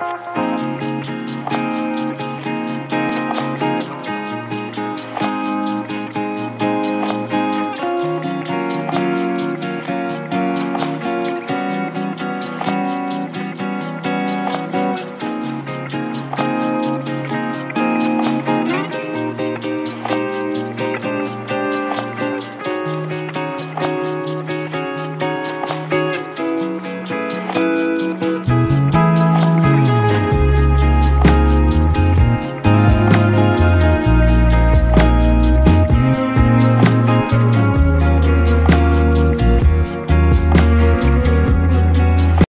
うん。